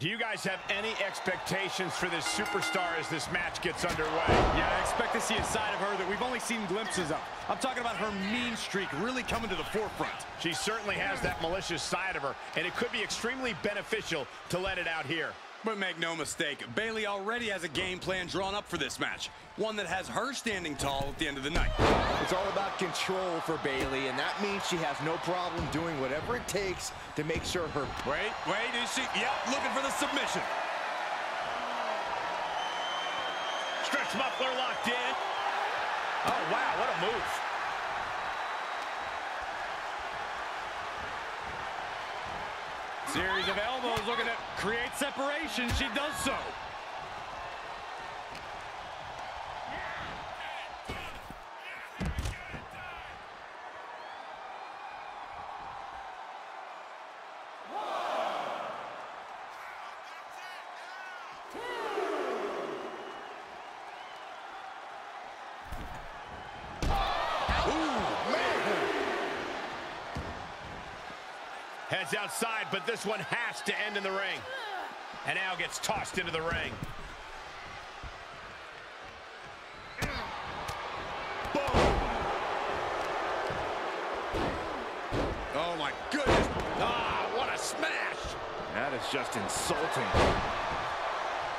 Do you guys have any expectations for this superstar as this match gets underway? Yeah, I expect to see a side of her that we've only seen glimpses of. I'm talking about her mean streak really coming to the forefront. She certainly has that malicious side of her, and it could be extremely beneficial to let it out here. But make no mistake, Bayley already has a game plan drawn up for this match. One that has her standing tall at the end of the night. It's all about control for Bayley, and that means she has no problem doing whatever it takes to make sure her... Wait, wait, is she... Yep, looking for the submission. Stretch muffler locked in. Oh, wow, what a move. Series of elbows looking to create separation. She does so. Heads outside, but this one has to end in the ring. And now gets tossed into the ring. Boom! Oh, my goodness. Ah, what a smash! That is just insulting.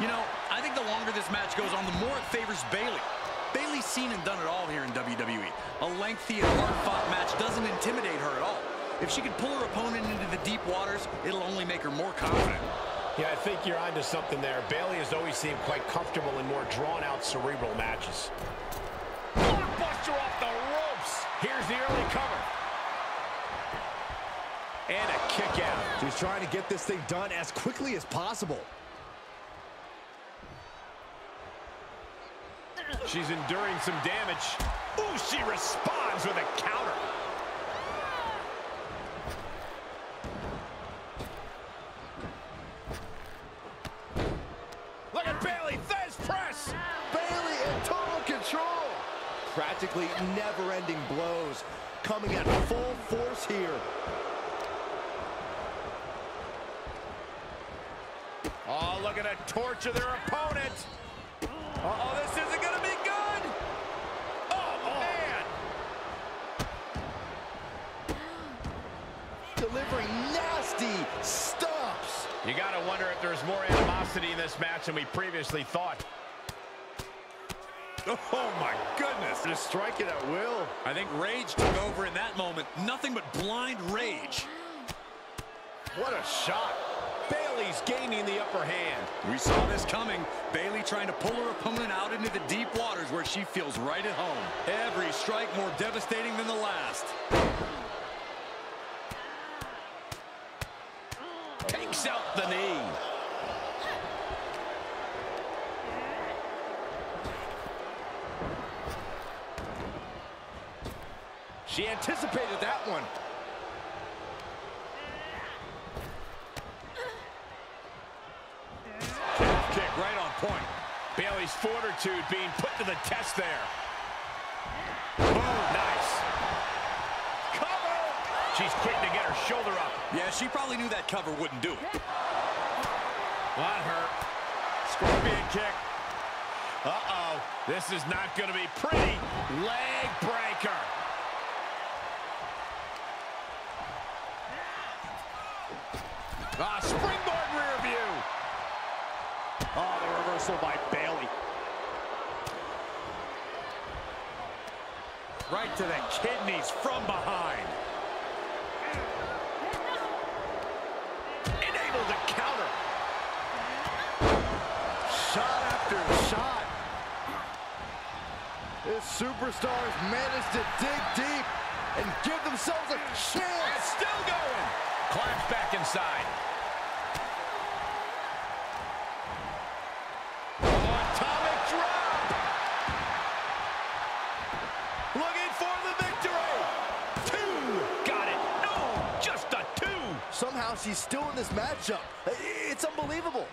You know, I think the longer this match goes on, the more it favors Bayley. Bayley's seen and done it all here in WWE. A lengthy and hard-fought match doesn't intimidate her at all. If she can pull her opponent into the deep waters, it'll only make her more confident. Yeah, I think you're onto something there. Bayley has always seemed quite comfortable in more drawn-out cerebral matches. Buster off the ropes! Here's the early cover. And a kick out. She's trying to get this thing done as quickly as possible. She's enduring some damage. Ooh, she responds with a counter. Look at Bayley, Thesz press! Bayley in total control. Practically never-ending blows coming at full force here. Oh, look at a torture their opponent. Uh-oh, this isn't gonna be good! Oh, oh. man! Delivering nasty stomps. You gotta wonder if there's more animosity in this match than we previously thought. Oh, my goodness. Just strike it at will. I think rage took over in that moment. Nothing but blind rage. What a shot! Bayley's gaining the upper hand. We saw this coming. Bayley trying to pull her opponent out into the deep waters where she feels right at home. Every strike more devastating than the last. Takes out the knee. She anticipated that one. Kick right on point. Bayley's fortitude being put to the test there. Boom, nice. Cover! She's quick to get her shoulder up. Yeah, she probably knew that cover wouldn't do it. That hurt. Scorpion kick. Uh-oh. This is not going to be pretty. Leg breaker. Ah, springboard rear view. Oh, the reversal by Bayley. Right to the kidneys from behind. Enabled to counter. Shot after shot. This superstar has managed to dig deep and give themselves a chance. It's still going. Climbs back inside. Atomic drop. Looking for the victory. Two. Got it. No, just a two. Somehow she's still in this matchup. It's unbelievable.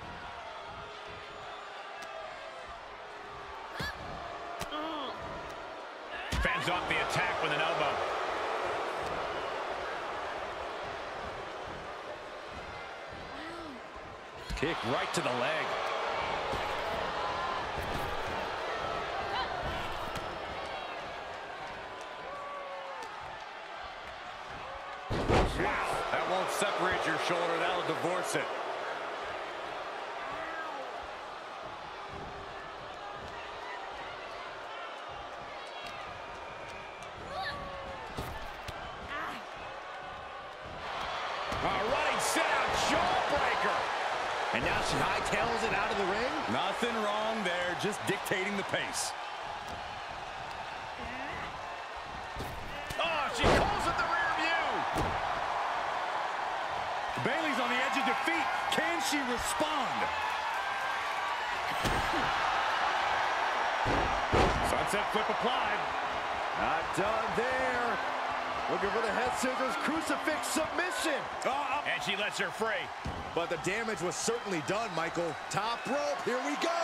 Fends off the attack with an elbow. Kick right to the leg. That won't separate your shoulder. That'll divorce it. A running sit-out jawbreaker. And now she hightails it out of the ring. Nothing wrong there, just dictating the pace. Oh, she calls it the rear view. Bayley's on the edge of defeat. Can she respond? Sunset flip applied. Not done there. Looking for the head scissors crucifix submission. Oh, oh. and she lets her free. But the damage was certainly done, Michael. Top rope, here we go.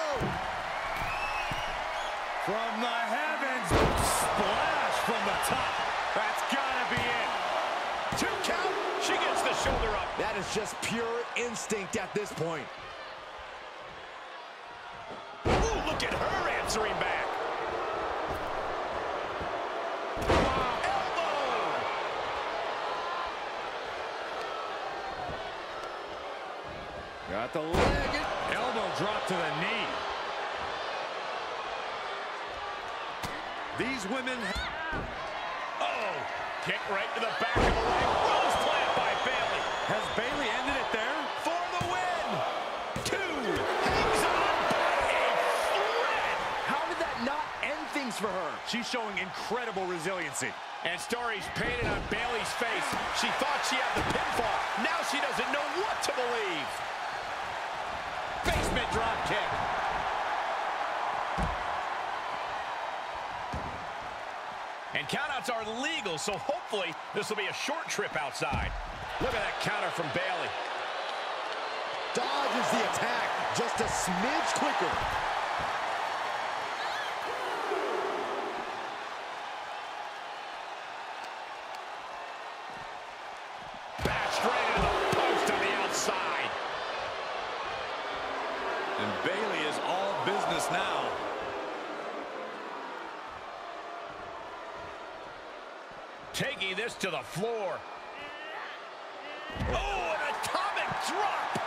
From the heavens, splash from the top. That's gotta be it. Two count. She gets the shoulder up. That is just pure instinct at this point. Ooh, look at her answering back. Elbow. Got the leg. Elbow drop to the knee. These women... Oh, kick right to the back of the leg. Rose plant by Bayley. Has Bayley ended it there? For the win. Two. Hangs on by a thread. How did that not end things for her? She's showing incredible resiliency. And stories painted on Bayley's face. She thought she had the pinfall. Now she doesn't know what to believe. Basement drop kick. And countouts are legal, so hopefully this will be a short trip outside. Look at that counter from Bayley. Dodges the attack just a smidge quicker. Bash straight into the post on the outside. And Bayley is all business now. Taking this to the floor. Oh, an atomic drop.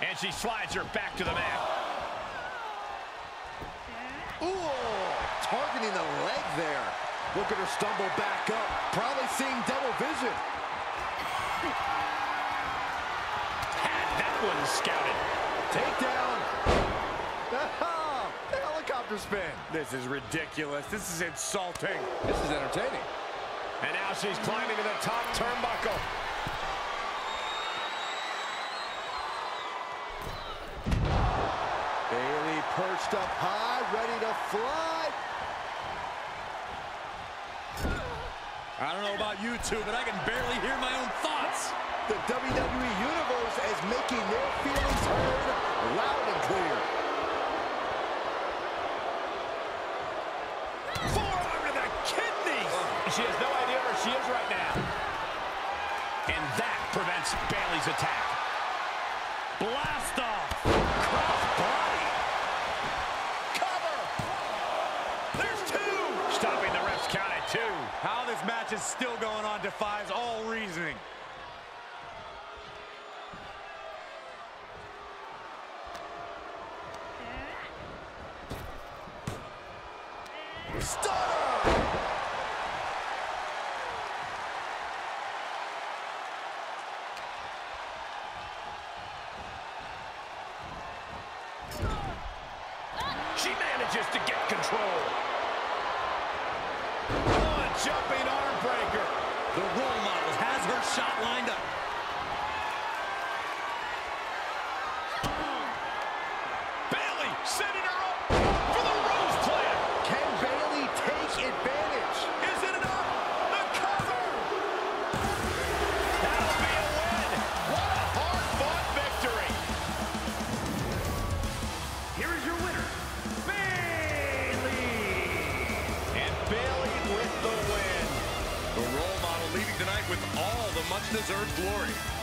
And she slides her back to the mat. Ooh, targeting the leg there. Look at her stumble back up. Probably seeing double vision. Had that one scouted. Takedown. the spin. This is ridiculous. This is insulting. This is entertaining. And now she's climbing to the top turnbuckle. Bayley perched up high, ready to fly. I don't know about you two, but I can barely hear my own thoughts. The WWE Universe is making their feelings heard loud and clear. Forearm to the kidneys. She has no idea where she is right now. And that prevents Bayley's attack. Blast off. Cross body. Cover. There's two. Stopping the ref's count at two. How this match is still going on defies all reasoning. Stunner! She manages to get control. Oh, jumping arm breaker. The role model has her shot lined up. Much-deserved glory.